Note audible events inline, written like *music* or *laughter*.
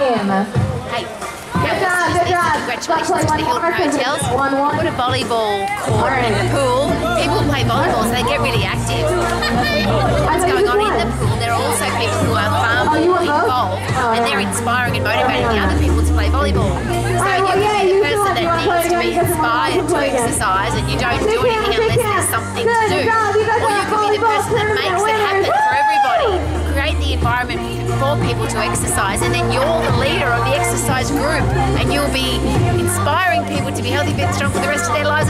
team. Hey, Good job, good job. Congratulations to the one Hilton Hotels. it's 1-1. Put a volleyball court and a pool. People play volleyball, so they get really active. *laughs* What's going on in the pool? There are also people who are far Oh, more involved, Oh, and they're inspiring and motivating the other people to play volleyball. So Alright, well, you yeah, can be you the person that needs to be again, because tomorrow you inspired to exercise, and you don't do anything unless there's something to do. Or you can be the person that makes it happen for everybody. Create the environment for people to exercise, and then you're group, and you'll be inspiring people to be healthy, fit, strong for the rest of their lives,